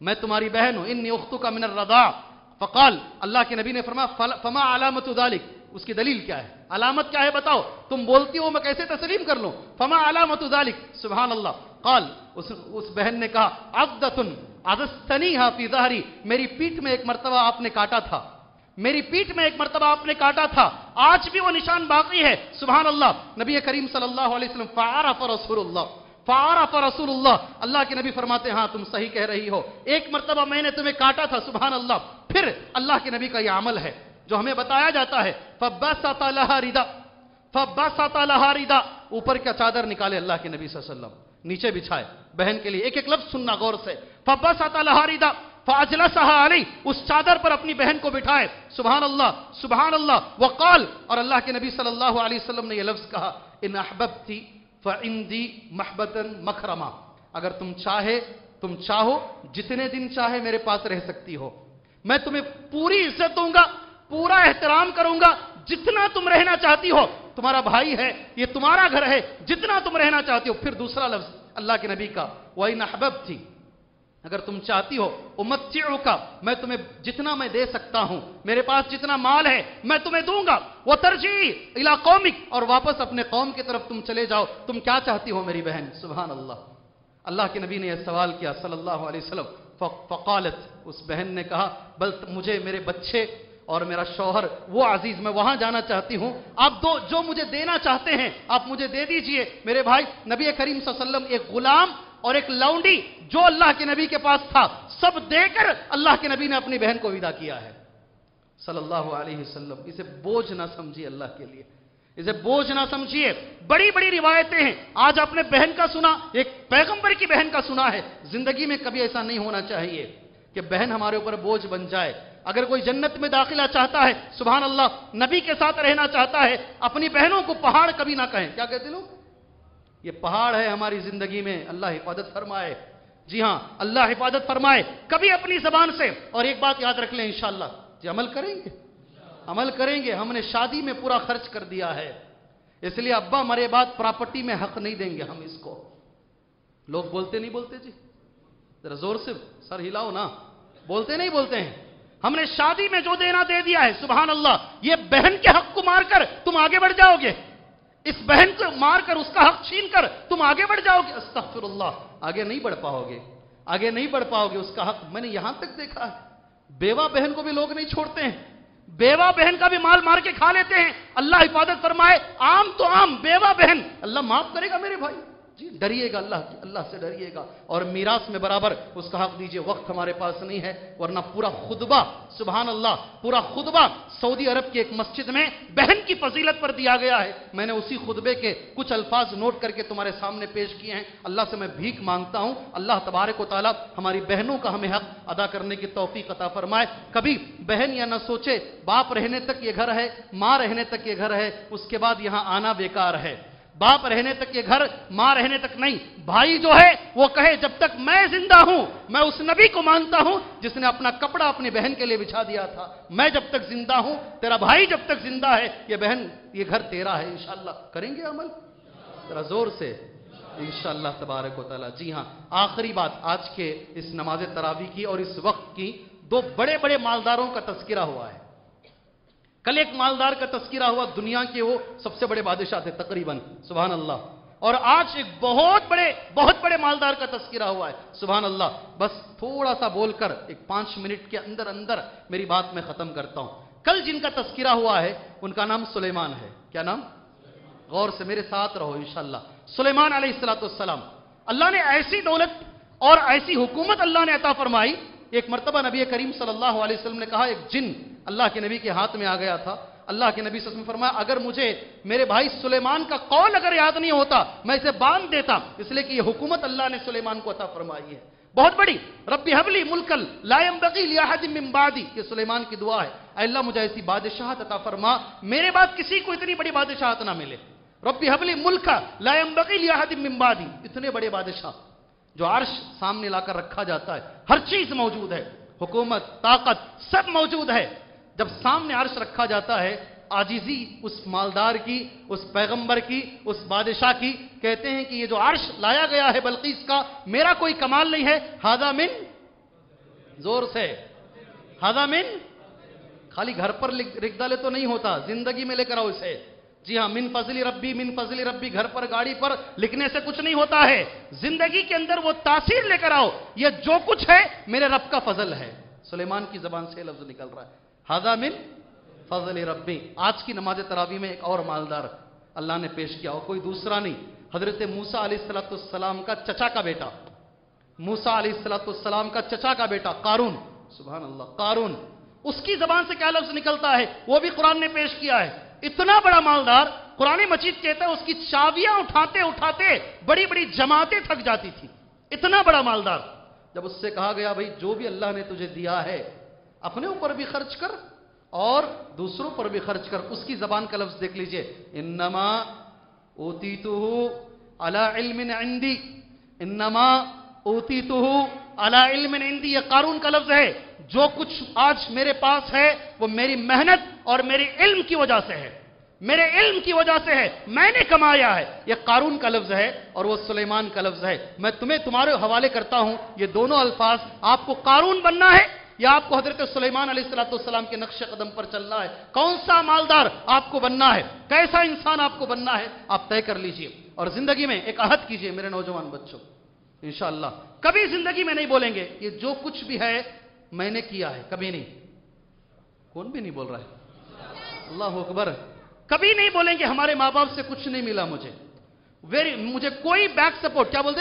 میں تمہاری بہن ہوں، انی اختو کا من الرضا فقال، اللہ کے نبی نے فرما فما علامت ذالک اس کی دلیل کیا ہے؟ علامت کیا ہے بتاؤ؟ تم بولتی ہو، میں کیسے تسلیم کر لوں؟ فما علامت ذالک سبحان اللہ۔ قال اس, اس بہن نے کہا عبدتن عدستنی فی ظہری میری پیٹ میں ایک مرتبہ آپ نے کاٹا تھا۔ میری پیٹ میں ایک مرتبہ آپ نے کاٹا تھا۔ آج بھی وہ نشان باقی ہے۔ سبحان اللہ۔ نبی کریم صلی اللہ علیہ وسلم فعرف رسول اللہ۔ فعرف رسول اللہ۔ اللہ کے نبی فرماتے ہاں تم صحیح کہہ رہی ہو۔ ایک مرتبہ میں نے تمہیں کاٹا تھا سبحان اللہ۔ پھر اللہ کے نبی کا یہ عمل ہے جو ہمیں بتایا جاتا ہے فبسط لها ردا۔ فبسط لها ردا۔ اوپر کا چادر نکالے اللہ کے نبی صلی اللہ علیہ وسلم۔ نیچے بچھائے۔ بہن کے لیے ایک ایک لفظ سننا غور سے۔ فبسط لها ردا علی اس چادر پر اپنی بہن کو بٹھائے۔ سبحان اللہ سبحان اللہ وقال۔ اور اللہ کے نبی صلی اللہ علیہ وسلم نے یہ لفظ کہا، ان احببتی فعندی محبتا مکرما۔ اگر تم چاہے، تم چاہو، جتنے دن چاہے میرے پاس رہ سکتی ہو۔ میں تمہیں پوری عزت دوں گا، پورا احترام کروں گا، جتنا تم رہنا چاہتی ہو۔ تمہارا بھائی ہے، یہ تمہارا گھر ہے، جتنا تم رہنا چاہتی ہو، پھر دوسرا لفظ اللہ کے نبی کا وہی نحبب تھی اگر تم چاہتی ہو امتعو کا میں تمہیں جتنا میں دے سکتا ہوں، میرے پاس جتنا مال ہے، میں تمہیں دوں گا۔ وہ ترجیح الا قومک اور واپس اپنے قوم کی طرف تم چلے جاؤ۔ تم کیا چاہتی ہو میری بہن؟ سبحان اللہ۔ اللہ کے نبی نے یہ سوال کیا صلی اللہ علیہ وسلم فقالت، اس بہن نے کہا، بل مجھے میرے بچے اور میرا شوہر، وہ عزیز، میں وہاں جانا چاہتی ہوں۔ آپ دو، جو مجھے دینا چاہتے ہیں، آپ مجھے دے دیجیے۔ میرے بھائی، نبی کریم صلی اللہ علیہ وسلم ایک غلام اور ایک لاؤنڈی جو اللہ کے نبی کے پاس تھا، سب دے کر اللہ کے نبی نے اپنی بہن کو ودا کیا ہے۔ صلی اللہ علیہ وسلم، اسے بوجھ نہ سمجھیے اللہ کے لیے۔ اسے بوجھ نہ سمجھیے۔ بڑی بڑی روایتیں ہیں۔ آج آپ نے بہن کا سنا، ایک پیغمبر کی بہن کا سنا ہے۔ زندگی میں کبھی ایسا نہیں ہونا چاہیے کہ بہن ہمارے اوپر بوجھ بن جائے۔ اگر کوئی جنت میں داخلہ چاہتا ہے، سبحان اللہ، نبی کے ساتھ رہنا چاہتا ہے، اپنی بہنوں کو پہاڑ کبھی نہ کہیں۔ کیا کہتے لوگ؟ یہ پہاڑ ہے ہماری زندگی میں، اللہ حفاظت فرمائے۔ جی ہاں اللہ حفاظت فرمائے۔ کبھی اپنی زبان سے۔ اور ایک بات یاد رکھ لیں انشاءاللہ۔ جی عمل کریں گے۔ عمل کریں گے۔ ہم نے شادی میں پورا خرچ کر دیا ہے۔ اس لیے ابا مرے بعد پراپرٹی میں حق نہیں دیں گے ہم اس کو۔ لوگ بولتے نہیں بولتے جی؟ ذرا زور سے سر ہلاؤ نا۔ بولتے نہیں بولتے ہیں۔ ہم نے شادی میں جو دینا دے دیا ہے، سبحان اللہ، یہ بہن کے حق کو مار کر تم آگے بڑھ جاؤ گے۔ اس بہن کو مار کر اس کا حق چھین کر تم آگے بڑھ جاؤ گے۔ استغفر اللہ، آگے نہیں بڑھ پاؤ گے۔ آگے نہیں بڑھ پاؤ گے، اس کا حق میں نے یہاں تک دیکھا ہے۔ بیوہ بہن کو بھی لوگ نہیں چھوڑتے ہیں۔ بیوہ بہن کا بھی مال مار کے کھا لیتے ہیں۔ اللہ حفاظت فرمائے، عام تو عام بیوہ بہن۔ اللہ معاف کرے گا میرے بھائی۔ جی ڈریے گا، اللہ اللہ سے ڈریے گا۔ اور میراث میں برابر اس کا حق دیجیے، وقت ہمارے پاس نہیں ہے، ورنہ پورا خطبہ، سبحان اللہ، پورا خطبہ سعودی عرب کی ایک مسجد میں بہن کی فضیلت پر دیا گیا ہے۔ میں نے اسی خطبے کے کچھ الفاظ نوٹ کر کے تمہارے سامنے پیش کیے ہیں۔ اللہ سے میں بھیک مانگتا ہوں۔ اللہ تبارک و تعالیٰ ہماری بہنوں کا ہمیں حق ادا کرنے کی توفیق عطا فرمائے۔ کبھی بہن یا نہ سوچے، باپ رہنے تک یہ گھر ہے، ماں رہنے تک یہ گھر ہے، اس کے بعد یہاں آنا بیکار ہے۔ باپ رہنے تک یہ گھر، ماں رہنے تک نہیں۔ بھائی جو ہے، وہ کہے، جب تک میں زندہ ہوں، میں اس نبی کو مانتا ہوں جس نے اپنا کپڑا اپنی بہن کے لیے بچھا دیا تھا۔ میں جب تک زندہ ہوں، تیرا بھائی جب تک زندہ ہے، یہ بہن، یہ گھر تیرا ہے، انشاءاللہ۔ کریں گے عمل؟ ذرا زور سے۔ انشاءاللہ تبارک و تعالی۔ جی ہاں آخری بات آج کے اس نماز تراوی کی اور اس وقت کی دو بڑے بڑے مالداروں کا تذکرہ ہوا ہے۔ کل ایک مالدار کا تذکرہ ہوا، دنیا کے وہ سب سے بڑے بادشاہ تھے تقریباً، سبحان اللہ۔ اور آج ایک بہت بڑے بہت بڑے مالدار کا تذکرہ ہوا ہے، سبحان اللہ۔ بس تھوڑا سا بول کر، ایک پانچ منٹ کے اندر اندر میری بات میں ختم کرتا ہوں۔ کل جن کا تذکرہ ہوا ہے، ان کا نام سلیمان ہے۔ کیا نام؟ غور سے میرے ساتھ رہو، انشاءاللہ۔ سلیمان علیہ السلاۃ والسلام۔ اللہ نے ایسی دولت اور ایسی حکومت اللہ نے عطا فرمائی۔ ایک مرتبہ نبی کریم صلی اللہ علیہ وسلم نے کہا، ایک جن اللہ کے نبی کے ہاتھ میں آ گیا تھا۔ اللہ کے نبی صلی وسلم فرمایا، اگر مجھے میرے بھائی سلیمان کا قول اگر یاد نہیں ہوتا، میں اسے باندھ دیتا۔ اس لیے کہ یہ حکومت اللہ نے سلیمان کو عطا فرمائی ہے۔ بہت بڑی۔ ربی حبلی ملکل لائم بغیل من بعدی۔ یہ سلیمان کی دعا ہے۔ اے اللہ، مجھے ایسی بادشاہت عطا فرما۔ میرے بعد کسی کو اتنی بڑی بادشاہت نہ ملے۔ ربی حبلی ملک لائم بغیل من بعدی۔ اتنے بڑے بادشاہ جو عرش سامنے لا کر رکھا جاتا ہے۔ ہر چیز موجود ہے۔ حکومت، طاقت، سب موجود ہے۔ جب سامنے عرش رکھا جاتا ہے آجیزی اس مالدار کی، اس پیغمبر کی، اس بادشاہ کی، کہتے ہیں کہ یہ جو عرش لایا گیا ہے بلقیس کا، میرا کوئی کمال نہیں ہے۔ ہادا من زور سے۔ ہادا من خالی گھر پر رکھ ڈالے تو نہیں ہوتا، زندگی میں لے کر آؤ اسے۔ جی ہاں من فضلی ربی، من فضلی ربی، گھر پر گاڑی پر لکھنے سے کچھ نہیں ہوتا ہے۔ زندگی کے اندر وہ تاثیر لے کر آؤ، یہ جو کچھ ہے، میرے رب کا فضل ہے۔ سلیمان کی زبان سے لفظ نکل رہا ہے۔ ہادا من فضل ربی. آج کی نماز تراوی میں ایک اور مالدار اللہ نے پیش کیا اور کوئی دوسرا نہیں، حضرت موسا علیہ السلط السلام کا چچا کا بیٹا۔ موسا علیہ السلط السلام کا چچا کا بیٹا، قارون۔ سبحان اللہ قارون۔ اس کی زبان سے کیا لفظ نکلتا ہے؟ وہ بھی قرآن نے پیش کیا ہے۔ اتنا بڑا مالدار قرآن مجید کہتا ہے، اس کی چاویاں اٹھاتے اٹھاتے بڑی بڑی جماعتیں تھک جاتی تھی اتنا بڑا مالدار۔ جب اس سے کہا گیا، بھائی، جو بھی اللہ نے تجھے دیا ہے اپنے اوپر بھی خرچ کر اور دوسروں پر بھی خرچ کر اس کی زبان کا لفظ دیکھ لیجیے انما اوتیتو علی علم عندی انما اوتیتو علی علم عندی یہ قارون کا لفظ ہے جو کچھ آج میرے پاس ہے وہ میری محنت اور میری علم کی وجہ سے ہے میرے علم کی وجہ سے ہے میں نے کمایا ہے یہ قارون کا لفظ ہے اور وہ سلیمان کا لفظ ہے میں تمہیں تمہارے حوالے کرتا ہوں یہ دونوں الفاظ آپ کو قارون بننا ہے یا آپ کو حضرت سلیمان علیہ السلام کے نقش قدم پر چلنا ہے کون سا مالدار آپ کو بننا ہے کیسا انسان آپ کو بننا ہے آپ طے کر لیجیے اور زندگی میں ایک عہد کیجیے میرے نوجوان بچوں انشاءاللہ کبھی زندگی میں نہیں بولیں گے یہ جو کچھ بھی ہے میں نے کیا ہے کبھی نہیں کون بھی نہیں بول رہا ہے اللہ اکبر کبھی نہیں بولیں گے ہمارے ماں باپ سے کچھ نہیں ملا مجھے ویری مجھے کوئی بیک سپورٹ کیا بولتے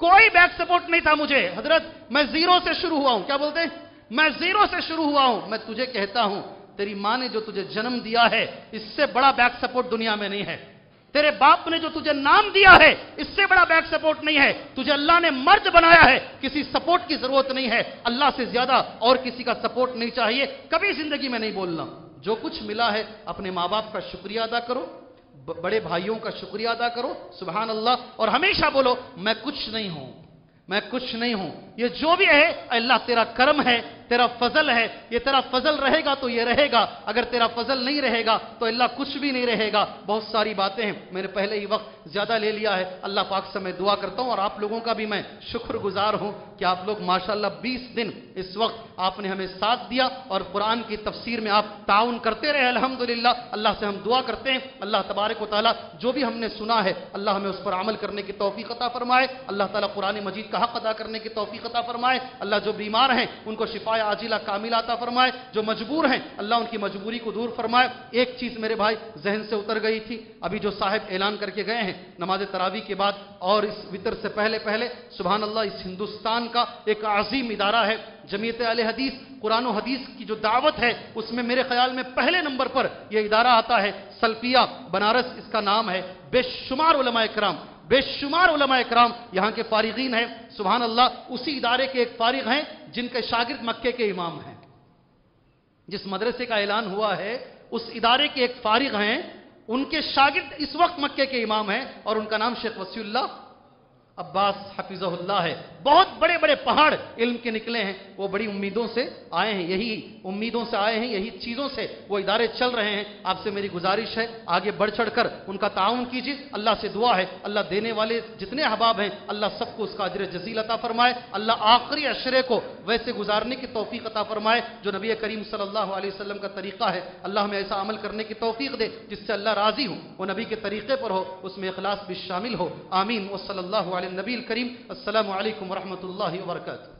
کوئی بیک سپورٹ نہیں تھا مجھے حضرت میں زیرو سے شروع ہوا ہوں کیا بولتے میں زیرو سے شروع ہوا ہوں، میں تجھے کہتا ہوں، تیری ماں نے جو تجھے جنم دیا ہے، اس سے بڑا بیک سپورٹ دنیا میں نہیں ہے۔ تیرے باپ نے جو تجھے نام دیا ہے، اس سے بڑا بیک سپورٹ نہیں ہے۔ تجھے اللہ نے مرد بنایا ہے، کسی سپورٹ کی ضرورت نہیں ہے۔ اللہ سے زیادہ اور کسی کا سپورٹ نہیں چاہیے، کبھی زندگی میں نہیں بولنا۔ جو کچھ ملا ہے، اپنے ماں باپ کا شکریہ ادا کرو بڑے بھائیوں کا شکریہ ادا کرو، سبحان اللہ، اور ہمیشہ بولو، میں کچھ نہیں ہوں۔ میں کچھ نہیں ہوں۔ یہ جو بھی ہے اللہ تیرا کرم ہے۔ تیرا فضل ہے، یہ تیرا فضل رہے گا تو یہ رہے گا، اگر تیرا فضل نہیں رہے گا تو اللہ کچھ بھی نہیں رہے گا۔ بہت ساری باتیں ہیں، میں نے پہلے ہی وقت زیادہ لے لیا ہے۔ اللہ پاک سے میں دعا کرتا ہوں اور آپ لوگوں کا بھی میں شکر گزار ہوں کہ آپ لوگ ماشاءاللہ بیس دن اس وقت آپ نے ہمیں ساتھ دیا اور قرآن کی تفسیر میں آپ تعاون کرتے رہے۔ الحمدللہ، اللہ سے ہم دعا کرتے ہیں۔ اللہ تبارک و تعالیٰ جو بھی ہم نے سنا ہے، اللہ ہمیں اس پر عمل کرنے کی توفیق عطا فرمائے۔ اللہ تعالیٰ قرآن مجید کا حق ادا کرنے کی توفیق عطا فرمائے۔ اللہ جو بیمار ہیں، ان کو شفا عاجلہ کامل عطا فرمائے، جو مجبور ہیں، اللہ ان کی مجبوری کو دور فرمائے۔ ایک چیز میرے بھائی ذہن سے اتر گئی تھی، ابھی جو صاحب اعلان کر کے گئے ہیں نماز تراوی کے بعد، اور اس وطر سے پہلے پہلے، سبحان اللہ، اس ہندوستان کا ایک عظیم ادارہ ہے جمیعت علی حدیث، قرآن و حدیث کی جو دعوت ہے، اس میں میرے خیال میں پہلے نمبر پر یہ ادارہ آتا ہے، سلفیہ بنارس اس کا نام ہے، بے شمار علماء اکرام بے شمار علماء اکرام یہاں کے فارغین ہیں، سبحان اللہ، اسی ادارے کے ایک فارغ ہیں جن کے شاگرد مکے کے امام ہیں۔ جس مدرسے کا اعلان ہوا ہے، اس ادارے کے ایک فارغ ہیں، ان کے شاگرد اس وقت مکے کے امام ہیں اور ان کا نام شیخ وسی اللہ عباس حفظہ اللہ ہے۔ بہت بڑے بڑے پہاڑ علم کے نکلے ہیں۔ وہ بڑی امیدوں سے آئے ہیں، یہی امیدوں سے آئے ہیں، یہی چیزوں سے وہ ادارے چل رہے ہیں۔ آپ سے میری گزارش ہے، آگے بڑھ چڑھ کر ان کا تعاون کیجیے۔ اللہ سے دعا ہے، اللہ دینے والے جتنے احباب ہیں، اللہ سب کو اس کا اجر جزیل عطا فرمائے۔ اللہ آخری اشرے کو ویسے گزارنے کی توفیق عطا فرمائے، جو نبی کریم صلی اللہ علیہ وسلم کا طریقہ ہے۔ اللہ ہمیں ایسا عمل کرنے کی توفیق دے جس سے اللہ راضی ہوں۔ وہ نبی کے طریقے پر ہو، اس میں اخلاص بھی شامل ہو۔ آمین۔ و صلی اللہ علیہ على الكريم السلام عليكم ورحمة الله وبركاته.